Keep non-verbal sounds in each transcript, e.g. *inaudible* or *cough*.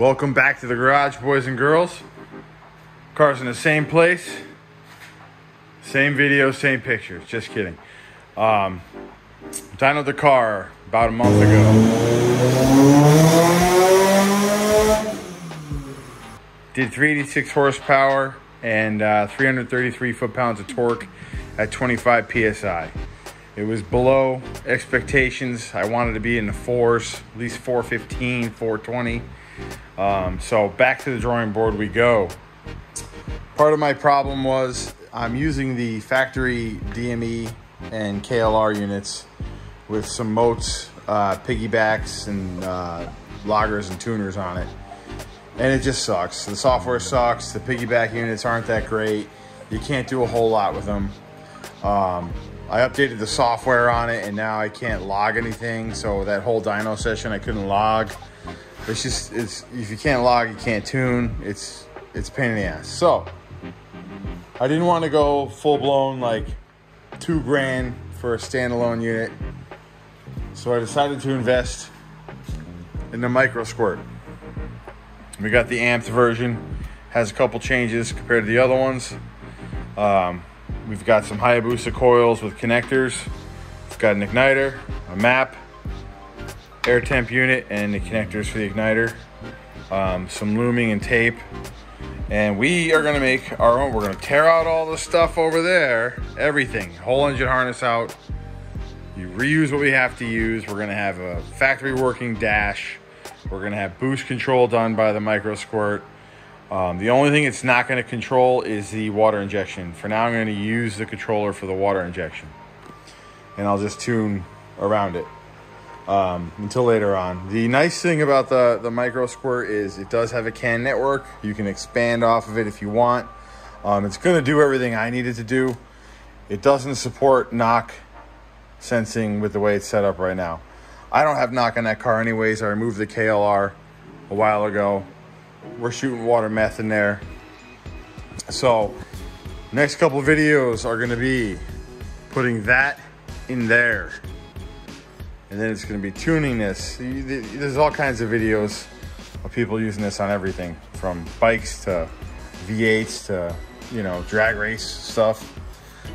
Welcome back to the garage, boys and girls. Car's in the same place, same video, same pictures. Just kidding. Um, dynoed the car about a month ago. Did 386 horsepower and uh, 333 foot-pounds of torque at 25 psi. It was below expectations. I wanted to be in the fours, at least 415, 420. Um, so back to the drawing board we go. Part of my problem was I'm using the factory DME and KLR units with some moats, uh, piggybacks, and uh, loggers and tuners on it. And it just sucks. The software sucks. The piggyback units aren't that great. You can't do a whole lot with them. Um, I updated the software on it and now I can't log anything. So that whole dyno session I couldn't log. It's just it's if you can't log, you can't tune. It's it's pain in the ass. So I didn't want to go full blown like two grand for a standalone unit. So I decided to invest in the Microsquirt. We got the amped version, has a couple changes compared to the other ones. Um, we've got some Hayabusa coils with connectors. It's got an igniter, a map, air temp unit and the connectors for the igniter, um, some looming and tape. And we are gonna make our own, we're gonna tear out all the stuff over there, everything, whole engine harness out. You reuse what we have to use. We're gonna have a factory working dash. We're gonna have boost control done by the Microsquirt. Um, the only thing it's not gonna control is the water injection. For now, I'm gonna use the controller for the water injection. And I'll just tune around it um, until later on. The nice thing about the, the Microsquirt is it does have a CAN network. You can expand off of it if you want. Um, it's going to do everything I needed to do. It doesn't support knock sensing with the way it's set up right now. I don't have knock on that car anyways. I removed the KLR a while ago. We're shooting water meth in there. So next couple videos are going to be putting that in there and then it's going to be tuning this. There's all kinds of videos of people using this on everything from bikes to V8s to, you know, drag race stuff.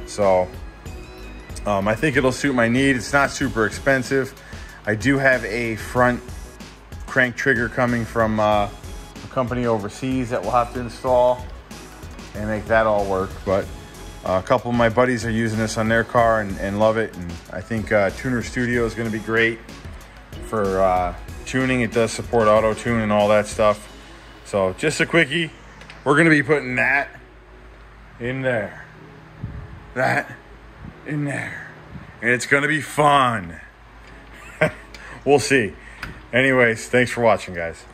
So um, I think it'll suit my need. It's not super expensive. I do have a front crank trigger coming from uh, a company overseas that we'll have to install and make that all work. But a couple of my buddies are using this on their car and, and love it. And I think uh, Tuner Studio is going to be great for uh, tuning. It does support auto tune and all that stuff. So just a quickie, we're going to be putting that in there. That in there. And it's going to be fun. *laughs* we'll see. Anyways, thanks for watching, guys.